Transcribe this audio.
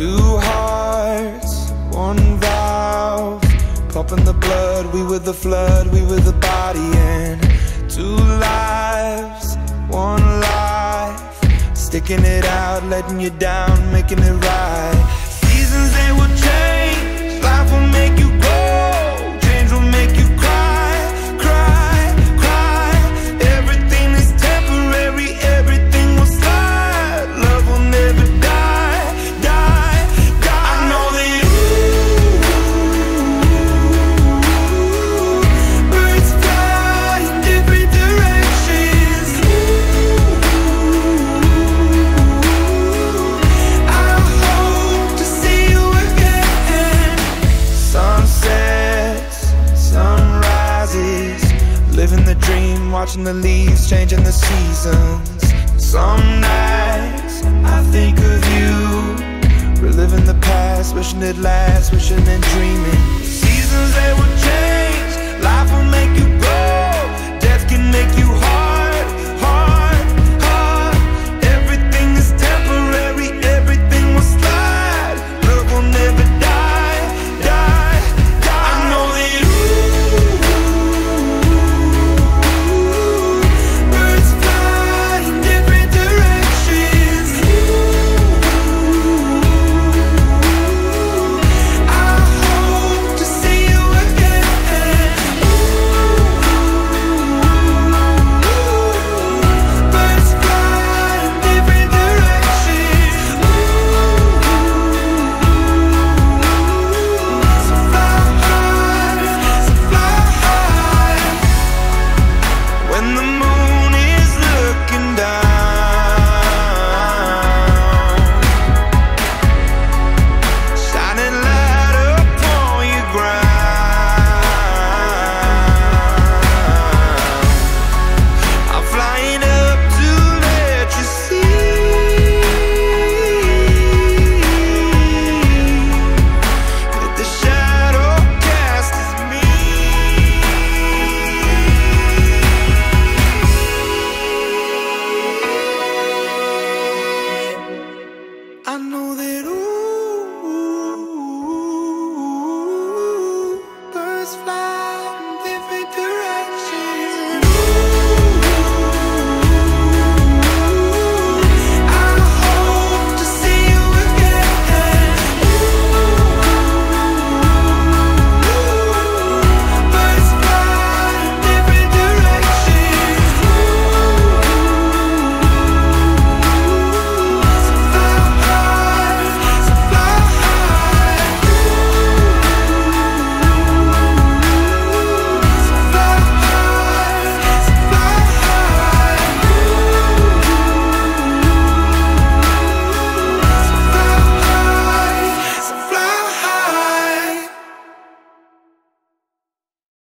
Two hearts, one valve. Pumping the blood, we were the flood, we were the body And two lives, one life. Sticking it out, letting you down, making it right. Seasons, they will change, life will make watching the leaves changing the seasons. Some nights I think of you, reliving the past, wishing it lasts, wishing and dreaming. Seasons they will change, life will make you grow, death can make you